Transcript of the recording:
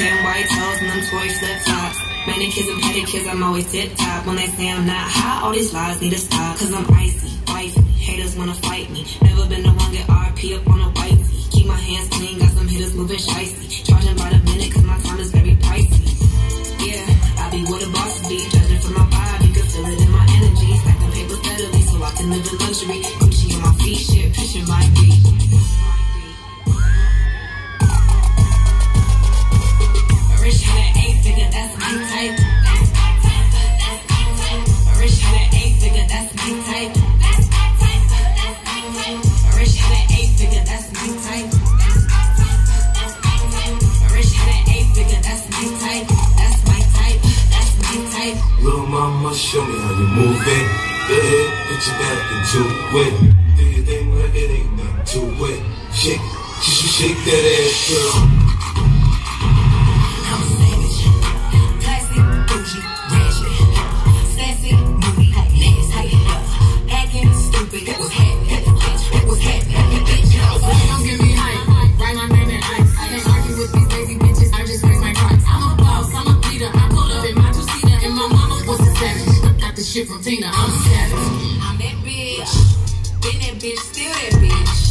Ten white toes and them Tory flip flops. Manicures and pedicures, I'm always tip top. When they say I'm not hot, all these lies need to stop. Cause I'm icy, wifey. Haters wanna fight me. Never been the one get RP up on a white tee. Keep my hands clean, got some hitters moving shicey. Charging by the minute cause my time is very pricey. Yeah, I be what a boss be. Judging from my vibe, you can feel it in my energy. Stacking paper steadily so I can live in luxury. Gucci on my feet, shit, pushing my beat. An eight figure, that's my type. Rich had an eight figure, that's my type. That's my type, that's my type. Rich had an eight figure, that's my type. That's my type. That's my type. Little mama, show me how you move it. Go ahead, put your back into it. Do your thing, but it ain't nothing to it. Shake, just shake that ass, girl. shit from Tina. I'm savage. I'm that bitch. Been that bitch, still that bitch.